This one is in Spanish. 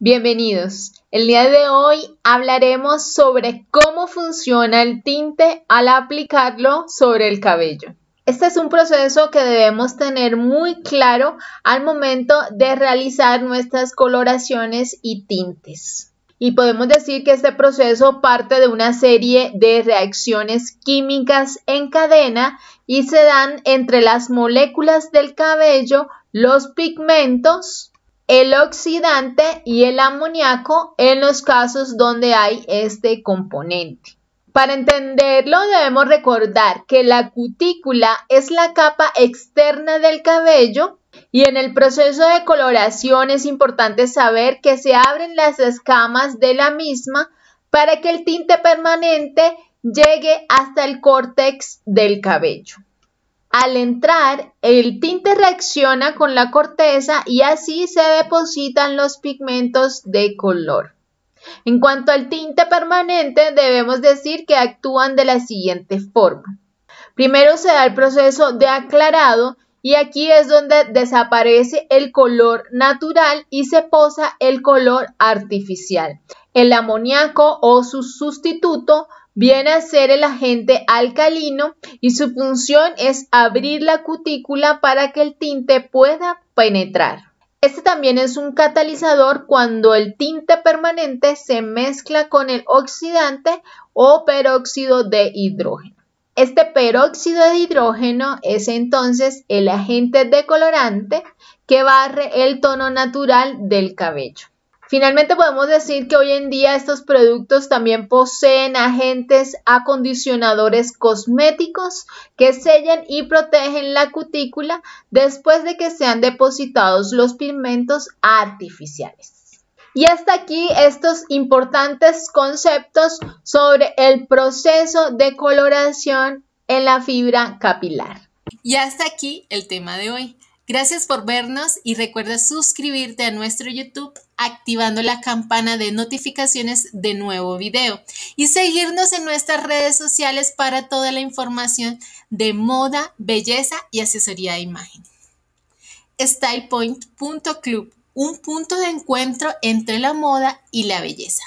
Bienvenidos. El día de hoy hablaremos sobre cómo funciona el tinte al aplicarlo sobre el cabello. Este es un proceso que debemos tener muy claro al momento de realizar nuestras coloraciones y tintes. Y podemos decir que este proceso parte de una serie de reacciones químicas en cadena y se dan entre las moléculas del cabello los pigmentos, el oxidante y el amoníaco en los casos donde hay este componente. Para entenderlo debemos recordar que la cutícula es la capa externa del cabello y en el proceso de coloración es importante saber que se abren las escamas de la misma para que el tinte permanente llegue hasta el córtex del cabello. Al entrar, el tinte reacciona con la corteza y así se depositan los pigmentos de color. En cuanto al tinte permanente, debemos decir que actúan de la siguiente forma. Primero se da el proceso de aclarado y aquí es donde desaparece el color natural y se posa el color artificial. El amoníaco o su sustituto viene a ser el agente alcalino y su función es abrir la cutícula para que el tinte pueda penetrar. Este también es un catalizador cuando el tinte permanente se mezcla con el oxidante o peróxido de hidrógeno. Este peróxido de hidrógeno es entonces el agente decolorante que barre el tono natural del cabello. Finalmente podemos decir que hoy en día estos productos también poseen agentes acondicionadores cosméticos que sellan y protegen la cutícula después de que sean depositados los pigmentos artificiales. Y hasta aquí estos importantes conceptos sobre el proceso de coloración en la fibra capilar. Y hasta aquí el tema de hoy. Gracias por vernos y recuerda suscribirte a nuestro YouTube activando la campana de notificaciones de nuevo video y seguirnos en nuestras redes sociales para toda la información de moda, belleza y asesoría de imagen. StylePoint.club, un punto de encuentro entre la moda y la belleza.